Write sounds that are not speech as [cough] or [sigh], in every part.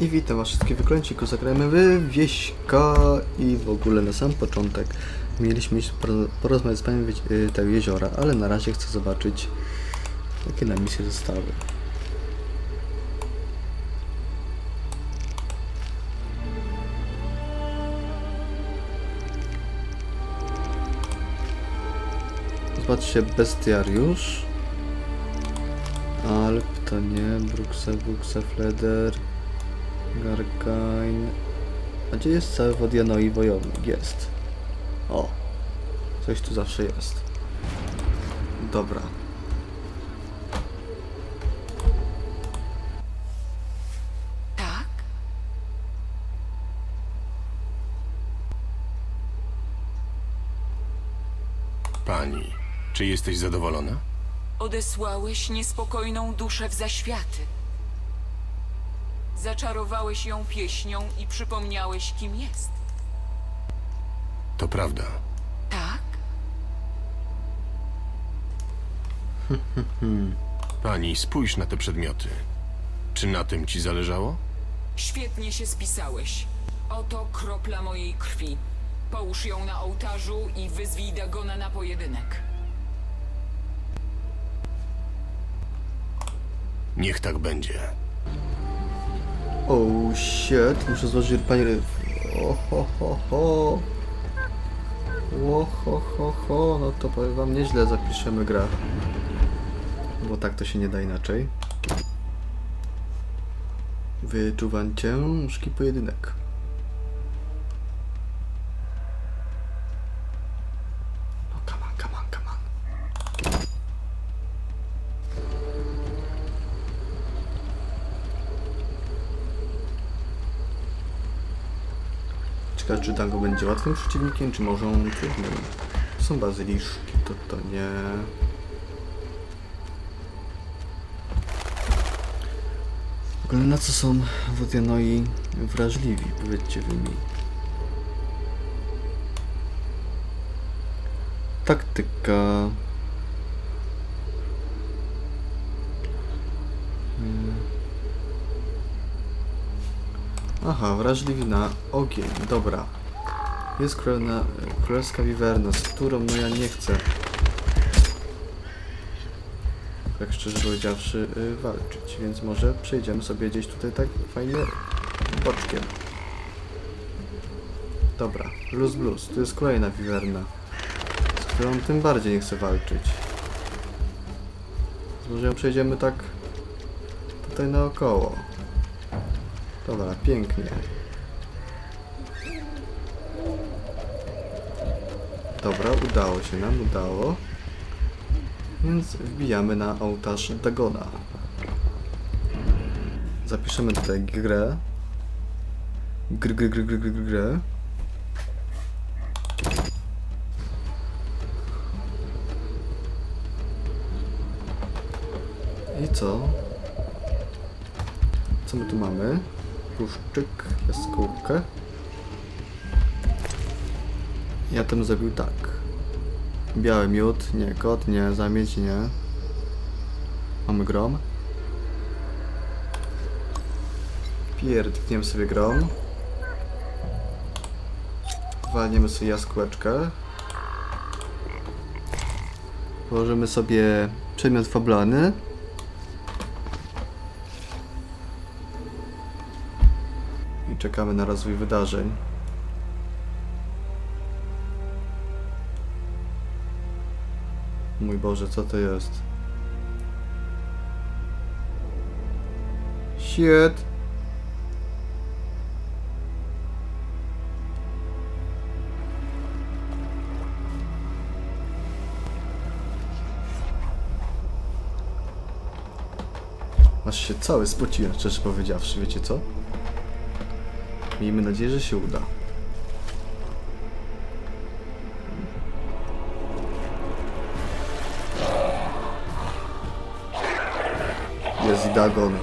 I witam was wszystkich wyklęciku, zagrajmy w Wieśka i w ogóle na sam początek mieliśmy porozmawiać z panem Wie- y, tego jeziora, ale na razie chcę zobaczyć jakie nam misje zostały. Zobaczcie, bestiariusz. Alp to nie, Bruxa, Bruxa, Fleder, Gargain. A gdzie jest cały Wodianoi wojownik? Jest. O, coś tu zawsze jest. Dobra. Tak? Pani, czy jesteś zadowolona? Odesłałeś niespokojną duszę w zaświaty. Zaczarowałeś ją pieśnią i przypomniałeś, kim jest. To prawda. Tak? [laughs] Pani, spójrz na te przedmioty. Czy na tym ci zależało? Świetnie się spisałeś. Oto kropla mojej krwi. Połóż ją na ołtarzu i wyzwij Dagona na pojedynek. Niech tak będzie. Oh shit, muszę złożyć pani ryb. O ho ho ho. O ho ho ho, no to powiem wam nieźle zapiszemy grę. Bo tak to się nie da inaczej. Wyczuwam ciężki pojedynek. Czy Dango będzie łatwym przeciwnikiem, czy może on trudnym. Są bazyliszki, to to nie... W ogóle na co są Wodianoi wrażliwi, powiedzcie wy mi. Taktyka... Aha, wrażliwi na ogień, dobra. Jest królewna, królewska wiwerna, z którą no ja nie chcę. Tak szczerze powiedziawszy, y, walczyć, więc może przejdziemy sobie gdzieś tutaj tak fajnie boczkiem. Dobra, Luz Blues, tu jest kolejna wiwerna, z którą tym bardziej nie chcę walczyć. Więc może ją przejdziemy tak tutaj naokoło. Dobra, pięknie. Dobra, udało się nam, udało. Więc wbijamy na ołtarz Dagona. Zapiszemy tutaj grę. Gr, gr, gr, gr, gr, gr, grę. I co? Co my tu mamy? Puszczyk, jaskółkę. Ja tym zrobił tak. Biały miód, nie, kot, nie, zamieć, nie. Mamy grom. Pierdkniemy sobie grom. Walniemy sobie jaskółeczkę. Położymy sobie przedmiot fablany. I czekamy na rozwój wydarzeń. Mój Boże, co to jest? Shit! Aż się cały spociłem, szczerze powiedziawszy, wiecie co? Miejmy nadzieję, że się uda. Jest i Dagon.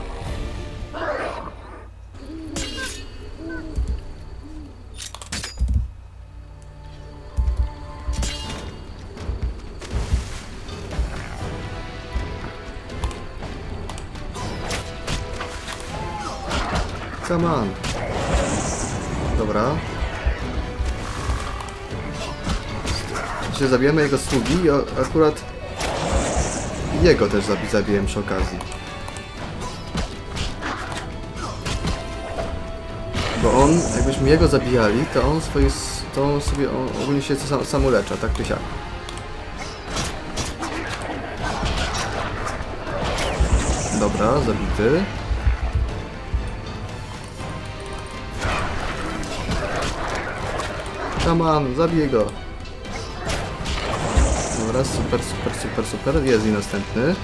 Come on. Dobra. Jeśli zabijemy jego sługi, a- akurat jego też zabi zabiłem przy okazji. Bo on, jakbyśmy jego zabijali, to on swoje, to on sobie, on ogólnie się sam, sam ulecza, tak czy siak. Dobra, zabity. On, zabij go. Dobra, super, super, super, super. Jest i następny.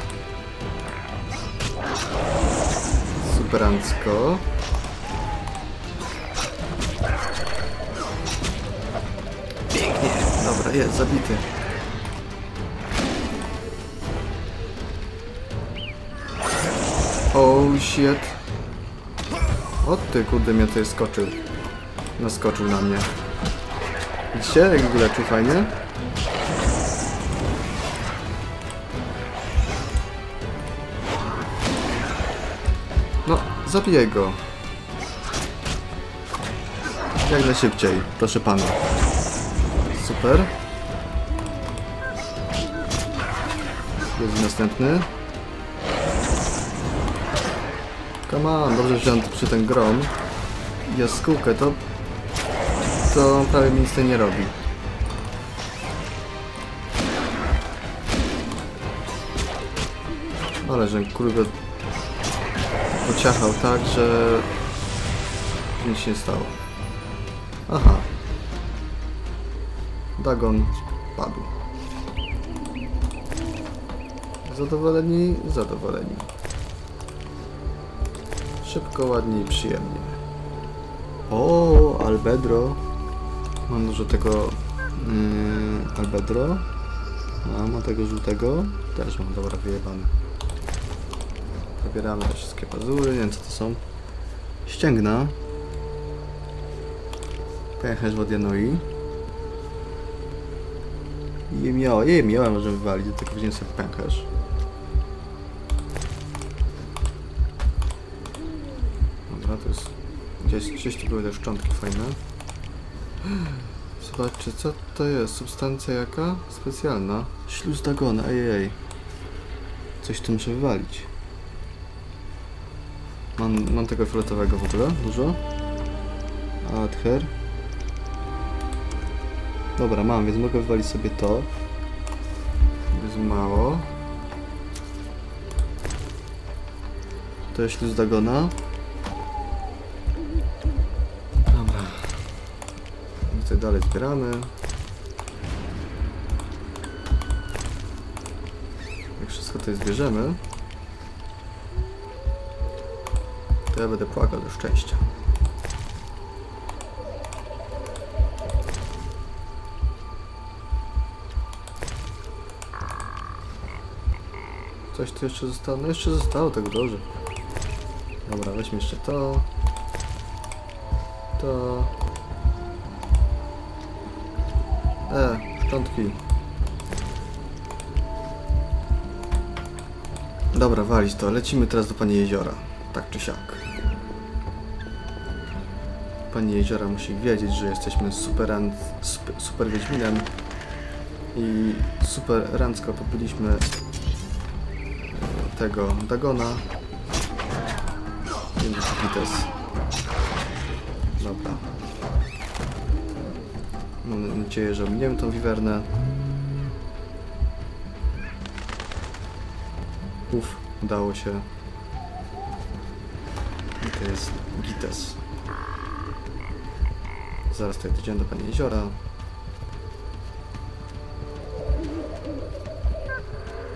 Superancko. Pięknie. Dobra, jest zabity. Oh shit. O ty kurde mnie tutaj skoczył. Naskoczył na mnie. Widzicie jak wyleczył fajnie? No, zabiję go. Jak najszybciej, proszę pana. Super. Jest następny. Come on, dobrze wziąłem przy ten grom. Jaskółkę, to... To prawie nic nie robi. Ale że go pociachał tak, że nic się nie stało. Aha. Dagon padł. Zadowoleni? Zadowoleni. Szybko, ładnie i przyjemnie. O, Albedro. Mam dużo tego yy, Albedro. Mam, a tego żółtego też mam, dobra, wyjebany. Pobieramy te wszystkie pazury, nie wiem co to są. Ścięgna. Pęcherz wodianoi. I jemioła, jemioła możemy wywalić, tego weźmiemy sobie pęcherz. Dobra, to jest... Gdzieś, gdzieś tu były te szczątki fajne. Zobaczcie, co to jest? Substancja jaka? Specjalna. Śluz Dagona, ejej. Coś tu muszę wywalić. Mam, mam tego fioletowego w ogóle, dużo. Adher. Dobra, mam, więc mogę wywalić sobie to. Jest mało. To jest śluz Dagona. Dalej zbieramy. Jak wszystko tutaj zbierzemy, to ja będę płakał do szczęścia. Coś tu jeszcze zostało? No jeszcze zostało tak dobrze. Dobra, weźmy jeszcze to. To... E, szczątki. Dobra, walić to. Lecimy teraz do Pani Jeziora. Tak czy siak. Pani Jeziora musi wiedzieć, że jesteśmy super, super, super Wiedźminem i super rancko pobiliśmy e, tego Dagona. Dobra. Mam nadzieję, że ominiemy tą wiwernę. Uf, udało się. I to jest Gites. Zaraz tutaj dojdziemy do Pani Jeziora.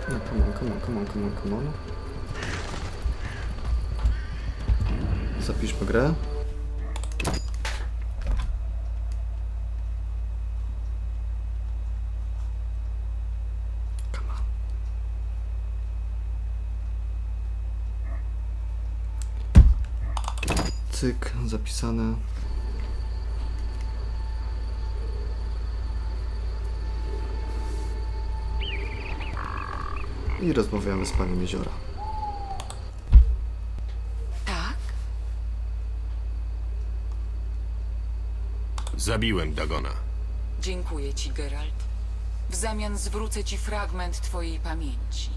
No, come on, come on, come on, come on, come on. Zapiszmy grę. Cyk, zapisane. I rozmawiamy z panią Jeziora. Tak? Zabiłem Dagona. Dziękuję ci, Geralt. W zamian zwrócę ci fragment twojej pamięci.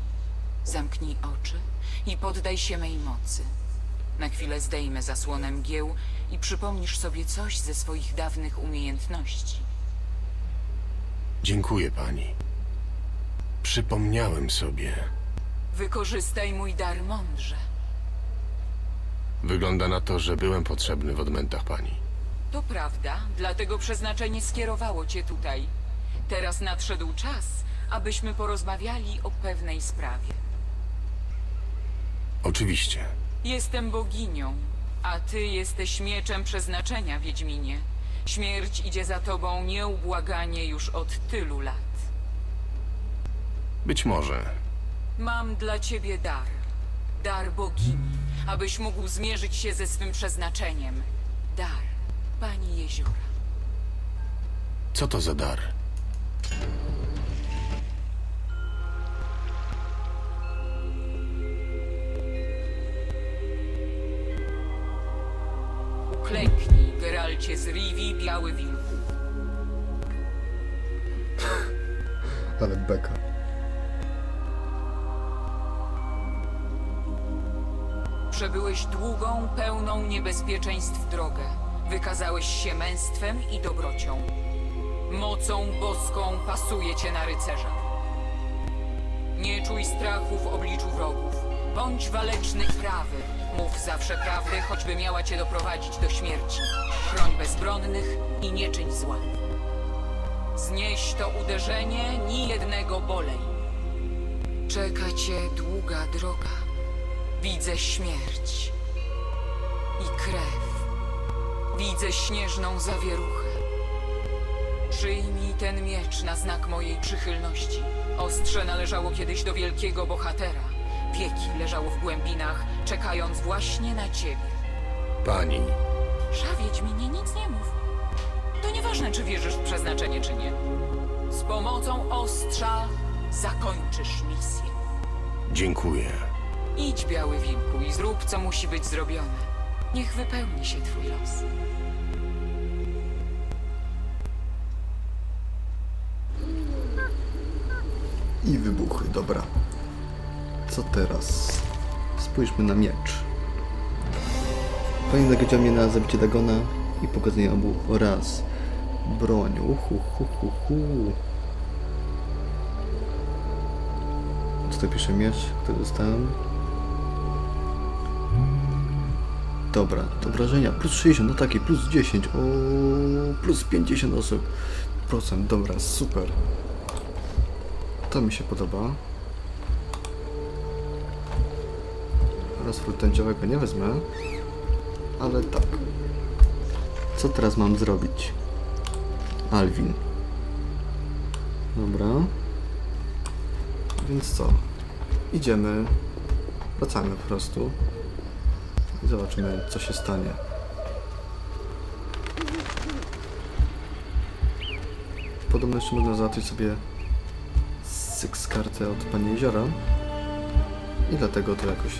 Zamknij oczy i poddaj się mej mocy. Na chwilę zdejmę zasłonę mgieł i przypomnisz sobie coś ze swoich dawnych umiejętności. Dziękuję pani. Przypomniałem sobie. Wykorzystaj mój dar mądrze. Wygląda na to, że byłem potrzebny w odmętach pani. To prawda, dlatego przeznaczenie skierowało cię tutaj. Teraz nadszedł czas, abyśmy porozmawiali o pewnej sprawie. Oczywiście. Jestem boginią, a ty jesteś mieczem przeznaczenia, Wiedźminie. Śmierć idzie za tobą nieubłaganie już od tylu lat. Być może. Mam dla ciebie dar. Dar bogini, abyś mógł zmierzyć się ze swym przeznaczeniem. Dar pani jeziora. Co to za dar? Klęknij, Geralcie z Rivi, Biały Wilku. [laughs] Ale beka. Przebyłeś długą, pełną niebezpieczeństw drogę. Wykazałeś się męstwem i dobrocią. Mocą boską pasuje cię na rycerza. Nie czuj strachu w obliczu wrogów. Bądź waleczny i prawy. Mów zawsze prawdę, choćby miała cię doprowadzić do śmierci. Chroń bezbronnych i nie czyń zła. Znieś to uderzenie, ni jednego bolej. Czeka cię długa droga. Widzę śmierć i krew. Widzę śnieżną zawieruchę. Przyjmij ten miecz na znak mojej przychylności. Ostrze należało kiedyś do wielkiego bohatera. Wieki leżało w głębinach, czekając właśnie na ciebie. Pani. Szawiedź mi nie nic nie mów. To nieważne, czy wierzysz w przeznaczenie, czy nie. Z pomocą ostrza zakończysz misję. Dziękuję. Idź, Biały Wilku, i zrób, co musi być zrobione. Niech wypełni się twój los. I wybuchy, dobra. Co teraz? Spójrzmy na miecz. Pani nagrodziła mnie na zabicie Dagona i pokazanie obu oraz broń. Uhu, hu, hu, hu. Co to pisze miecz, który dostałem? Dobra, to wrażenia. Plus 60, no takie, plus 10. O, plus 50 osób. Procent, dobra, super. To mi się podoba. Rozwój tęciowego nie wezmę. Ale tak. Co teraz mam zrobić? Alwin. Dobra. Więc co? Idziemy. Wracamy po prostu. I zobaczymy, co się stanie. Podobno jeszcze można załatwić sobie Six kartę od Pani Jeziora i dlatego to jakoś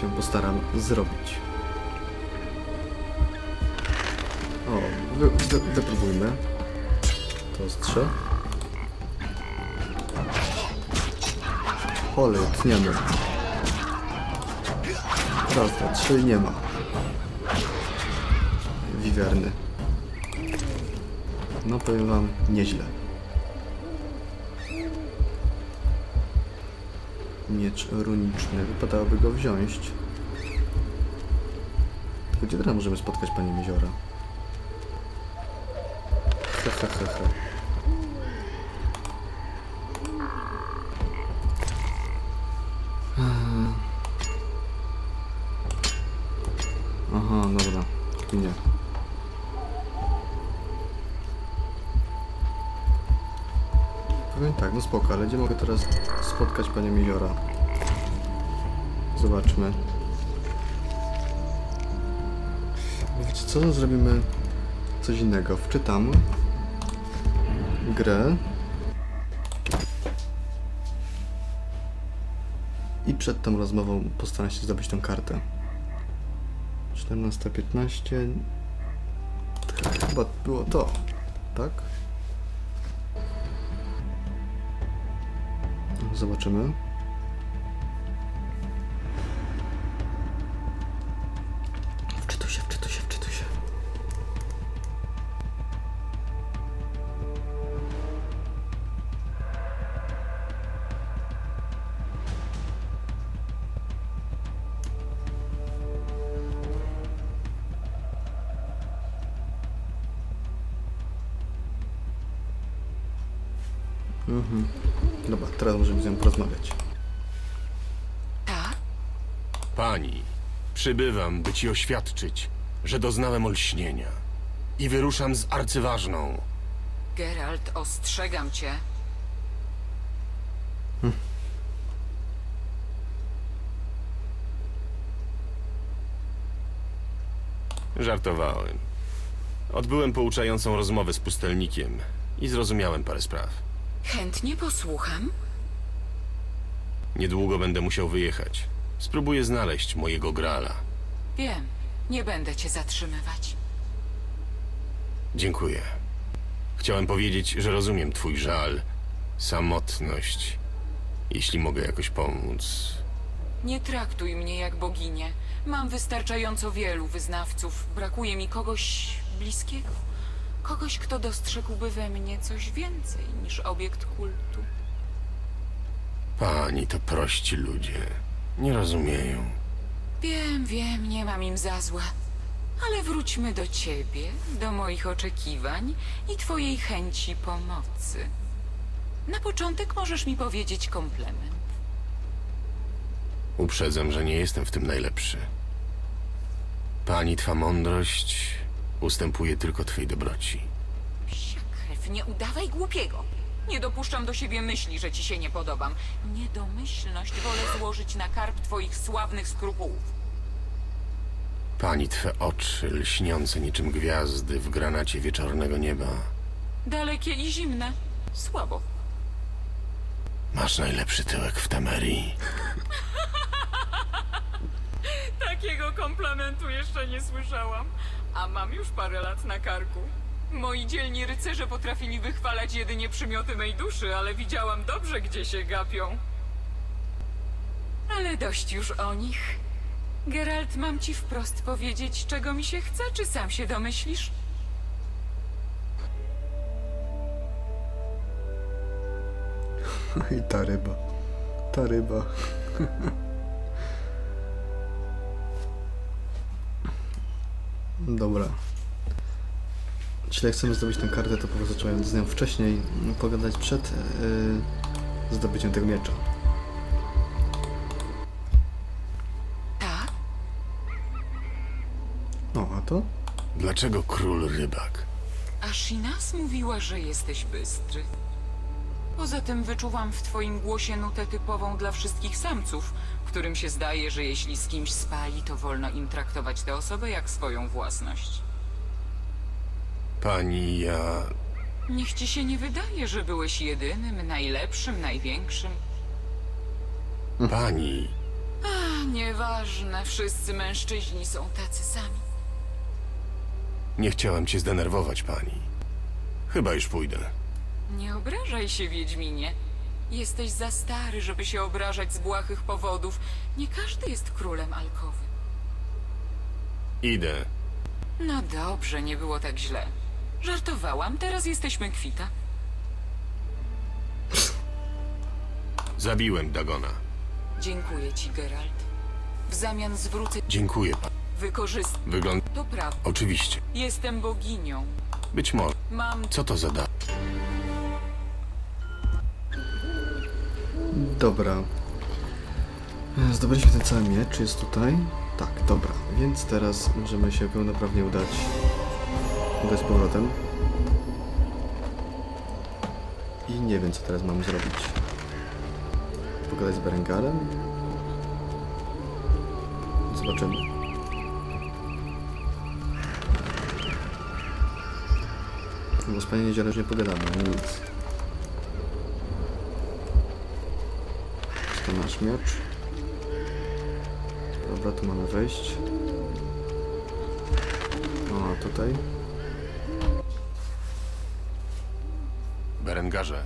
się postaram zrobić. O, wy, wy, wypróbujmy. To ostrze. Olej, tniemy. Raz, dwa, trzy, nie ma. Wiwerny. No powiem wam, nieźle. Miecz runiczny. Wypadałoby go wziąć. Gdzie teraz możemy spotkać Panią Jeziora? He, he, he, he. No spoko, ale gdzie mogę teraz spotkać Panią Jeziora? Zobaczmy. Wiecie co, no zrobimy coś innego. Wczytam grę i przed tą rozmową postaram się zdobyć tą kartę. 14.15 tak. chyba było to, tak? Zobaczymy. Wczytuj się, wczytuj się, wczytuj się. Mhm. Teraz możemy z nią porozmawiać. Tak? Pani, przybywam, by ci oświadczyć, że doznałem olśnienia i wyruszam z arcyważną. Geralt, ostrzegam cię. Żartowałem. Odbyłem pouczającą rozmowę z pustelnikiem i zrozumiałem parę spraw. Chętnie posłucham. Niedługo będę musiał wyjechać. Spróbuję znaleźć mojego grala. Wiem, nie będę cię zatrzymywać. Dziękuję. Chciałem powiedzieć, że rozumiem twój żal, samotność. Jeśli mogę jakoś pomóc. Nie traktuj mnie jak boginię. Mam wystarczająco wielu wyznawców. Brakuje mi kogoś bliskiego. Kogoś, kto dostrzegłby we mnie coś więcej niż obiekt kultu. Pani to prości ludzie. Nie rozumieją. Wiem, wiem, nie mam im za złe. Ale wróćmy do ciebie, do moich oczekiwań i twojej chęci pomocy. Na początek możesz mi powiedzieć komplement. Uprzedzam, że nie jestem w tym najlepszy. Pani twa mądrość ustępuje tylko twej dobroci. Psia krew, nie udawaj głupiego. Nie dopuszczam do siebie myśli, że ci się nie podobam. Niedomyślność wolę złożyć na karb twoich sławnych skrupułów. Pani twe oczy, lśniące niczym gwiazdy w granacie wieczornego nieba. Dalekie i zimne. Słabo. Masz najlepszy tyłek w Temerii. [laughs] Takiego komplementu jeszcze nie słyszałam. A mam już parę lat na karku. Moi dzielni rycerze potrafili wychwalać jedynie przymioty mej duszy, ale widziałam dobrze, gdzie się gapią. Ale dość już o nich. Geralt, mam ci wprost powiedzieć, czego mi się chce, czy sam się domyślisz? [laughs] I ta ryba. Ta ryba. [laughs] Dobra. Jeśli chcemy zdobyć tę kartę, to po prostu trzeba z nią wcześniej pogadać przed yy, zdobyciem tego miecza. Tak? O, a to? Dlaczego król rybak? A Shinas mówiła, że jesteś bystry. Poza tym wyczuwam w twoim głosie nutę typową dla wszystkich samców, którym się zdaje, że jeśli z kimś spali, to wolno im traktować tę osobę jak swoją własność. Pani, ja... Niech ci się nie wydaje, że byłeś jedynym, najlepszym, największym. Pani... A, nieważne, wszyscy mężczyźni są tacy sami. Nie chciałem cię zdenerwować, pani. Chyba już pójdę. Nie obrażaj się, Wiedźminie. Jesteś za stary, żeby się obrażać z błahych powodów. Nie każdy jest królem alkowy. Idę. No dobrze, nie było tak źle. Żartowałam, teraz jesteśmy kwita. [laughs] Zabiłem Dagona. Dziękuję ci, Geralt. W zamian zwrócę... Dziękuję, pan. Wykorzystam... Wygląda... To prawda. Oczywiście. Jestem boginią. Być może. Mam... Co to za da... Dobra. Zdobyliśmy ten cały miecz, jest tutaj. Tak, dobra. Więc teraz możemy się pełnoprawnie udać z powrotem. I nie wiem, co teraz mamy zrobić. Pogadać z Berengarem? Zobaczymy. Bo z Panią już nie pogadamy, no nic. To nasz miecz. Dobra, tu mamy wejść. O, tutaj. Berengarze.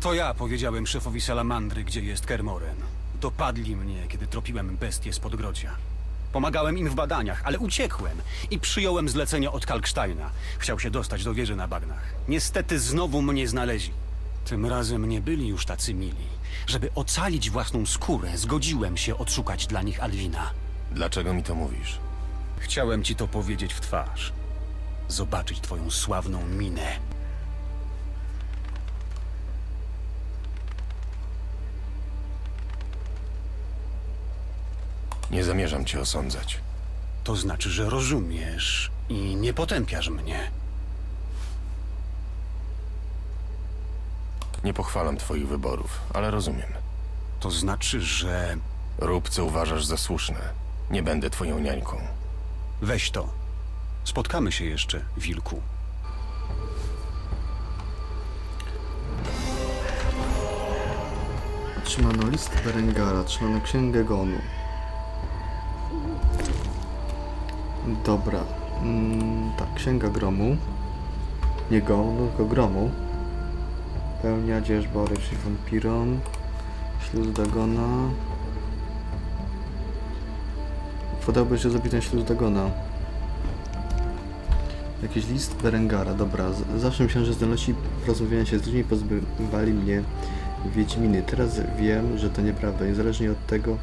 To ja powiedziałem szefowi salamandry, gdzie jest Kermoren. Dopadli mnie, kiedy tropiłem bestie z podgrodzia. Pomagałem im w badaniach, ale uciekłem i przyjąłem zlecenie od Kalksteina. Chciał się dostać do wieży na bagnach. Niestety znowu mnie znaleźli. Tym razem nie byli już tacy mili. Żeby ocalić własną skórę, zgodziłem się odszukać dla nich Alwina. Dlaczego mi to mówisz? Chciałem ci to powiedzieć w twarz. Zobaczyć twoją sławną minę. Nie zamierzam cię osądzać. To znaczy, że rozumiesz i nie potępiasz mnie. Nie pochwalam twoich wyborów, ale rozumiem. To znaczy, że Rób, co uważasz za słuszne. Nie będę twoją niańką. weź to. Spotkamy się jeszcze, wilku. Trzymano list Berengara, trzymano księgę Gonu. Dobra. Mm, tak, księga gromu. Nie Gonu, tylko gromu. Pełnia dzierżbory, czyli Vampiron. Śluz Dagona. Podałby się zrobić ten śluz Dagona. Jakiś list Berengara, dobra. Zawsze myślałem, że zdolności rozmawiania się z ludźmi pozbywali mnie Wiedźminy. Teraz wiem, że to nieprawda. Niezależnie od tego,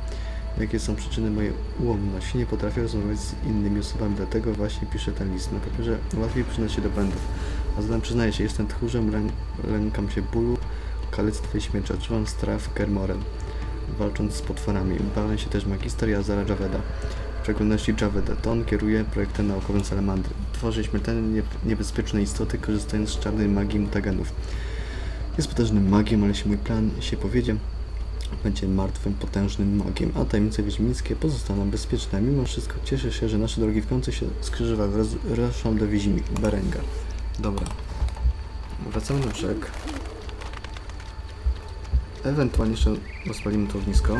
jakie są przyczyny mojej ułomności, nie potrafię rozmawiać z innymi osobami, dlatego właśnie piszę ten list. Na papierze łatwiej przyznać się do błędów. A zatem przyznaję się, jestem tchórzem, lę lękam się bólu, kalectwa i śmierci, odczuwam strach w Kermoren, walcząc z potworami. Bałem się też magister Azara Javeda. W szczególności Javeda. To on kieruje projektem naukowym Salamandry. Tworzy śmiertelnie nie- niebezpieczne istoty, korzystając z czarnej magii mutagenów. Jest potężnym magiem, ale jeśli mój plan się powiedzie, będzie martwym, potężnym magiem, a tajemnice wiedźmińskie pozostaną bezpieczne. Mimo wszystko cieszę się, że nasze drogi w końcu się skrzyżowały. Ruszam do Wizimi, Berengar. Dobra. Wracamy na brzeg. Ewentualnie jeszcze rozpalimy to ognisko.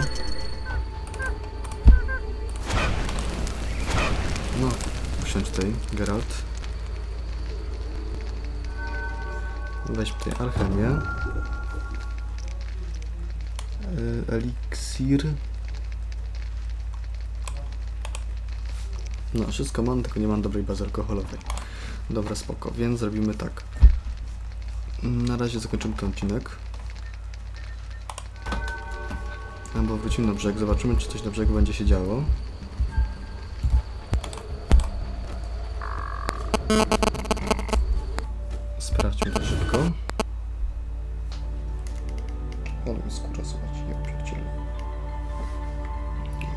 No, usiądź tutaj, Geralt. Weź tutaj alchemię. E, Eliksir. No, wszystko mam, tylko nie mam dobrej bazy alkoholowej. Dobra, spoko, więc zrobimy tak. Na razie zakończymy ten odcinek. Albo wrócimy na brzeg, zobaczymy, czy coś na brzegu będzie się działo.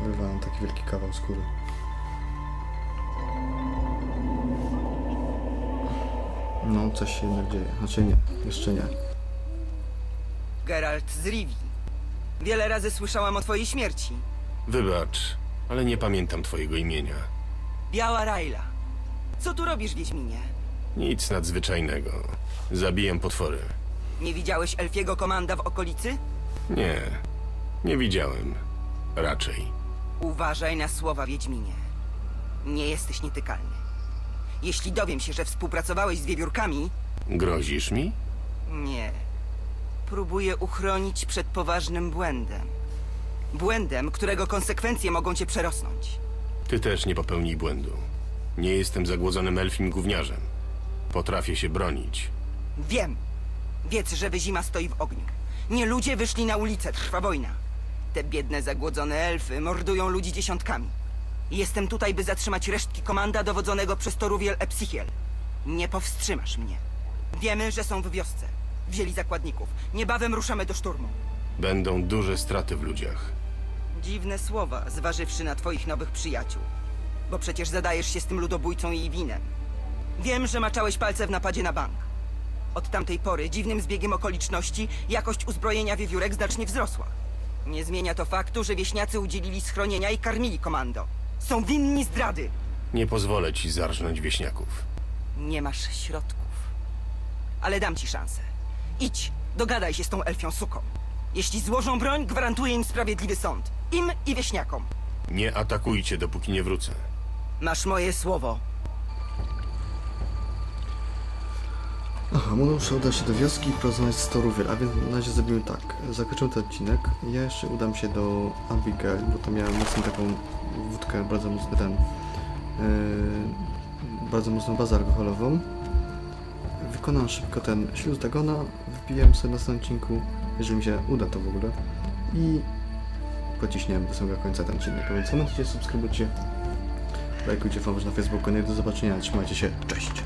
Wyrwałem taki wielki kawał skóry. No, coś się jednak dzieje. Znaczy nie, jeszcze nie. Geralt z Rivi. Wiele razy słyszałam o twojej śmierci. Wybacz, ale nie pamiętam twojego imienia. Biała Raila. Co tu robisz, Wiedźminie? Nic nadzwyczajnego. Zabijam potwory. Nie widziałeś elfiego komanda w okolicy? Nie, nie widziałem. Raczej. Uważaj na słowa, Wiedźminie. Nie jesteś nietykalny. Jeśli dowiem się, że współpracowałeś z wiewiórkami, Grozisz mi? nie. Próbuję uchronić przed poważnym błędem. Błędem, którego konsekwencje mogą cię przerosnąć. Ty też nie popełnij błędu. Nie jestem zagłodzonym elfim gówniarzem. Potrafię się bronić. Wiem. Wiedz, że wyzima stoi w ogniu. Nie ludzie wyszli na ulicę, trwa wojna. Te biedne, zagłodzone elfy mordują ludzi dziesiątkami. Jestem tutaj, by zatrzymać resztki komanda dowodzonego przez Toruwiel Epsichiel. Nie powstrzymasz mnie. Wiemy, że są w wiosce. Wzięli zakładników. Niebawem ruszamy do szturmu. Będą duże straty w ludziach. Dziwne słowa, zważywszy na twoich nowych przyjaciół. Bo przecież zadajesz się z tym ludobójcą i winem. Wiem, że maczałeś palce w napadzie na bank. Od tamtej pory, dziwnym zbiegiem okoliczności, jakość uzbrojenia wiewiórek znacznie wzrosła. Nie zmienia to faktu, że wieśniacy udzielili schronienia i karmili komando. Są winni zdrady. Nie pozwolę ci zarżnąć wieśniaków. Nie masz środków. Ale dam ci szansę. Idź, dogadaj się z tą elfią suką. Jeśli złożą broń, gwarantuję im sprawiedliwy sąd. Im i wieśniakom. Nie atakujcie, dopóki nie wrócę. Masz moje słowo. Aha, muszę udać się do wioski i porozmawiać z Toruwiel, a więc na razie zrobimy tak. Zakończymy ten odcinek. Ja jeszcze udam się do Abigail, bo tam miałem mocną taką wódkę, bardzo mocno ten... Yy, bardzo mocną bazę alkoholową. Wykonam szybko ten śluz Dagona, wbijam sobie na następnym odcinku, jeżeli mi się uda to w ogóle. I pociśniemy do samego końca ten odcinek. A więc komentujcie, subskrybujcie, lajkujcie fanpage na Facebooku. No i do zobaczenia, trzymajcie się, cześć!